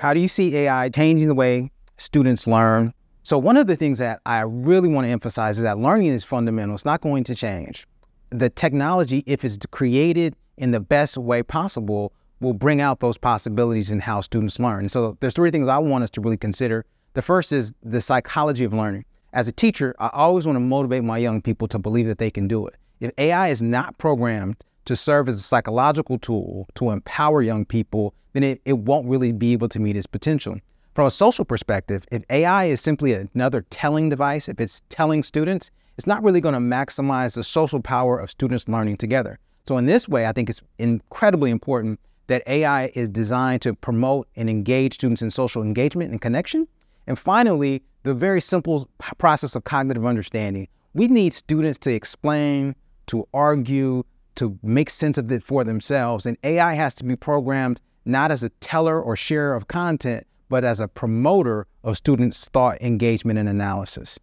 How do you see AI changing the way students learn? So one of the things that I really want to emphasize is that learning is fundamental. It's not going to change. The technology, if it's created in the best way possible, will bring out those possibilities in how students learn. So there's three things I want us to really consider. The first is the psychology of learning. As a teacher, I always want to motivate my young people to believe that they can do it. If AI is not programmed to serve as a psychological tool to empower young people, then it, it won't really be able to meet its potential. From a social perspective, if AI is simply another telling device, if it's telling students, it's not really going to maximize the social power of students learning together. So in this way, I think it's incredibly important that AI is designed to promote and engage students in social engagement and connection. And finally, the very simple process of cognitive understanding. We need students to explain, to argue, to make sense of it for themselves. And AI has to be programmed not as a teller or sharer of content, but as a promoter of students' thought, engagement, and analysis.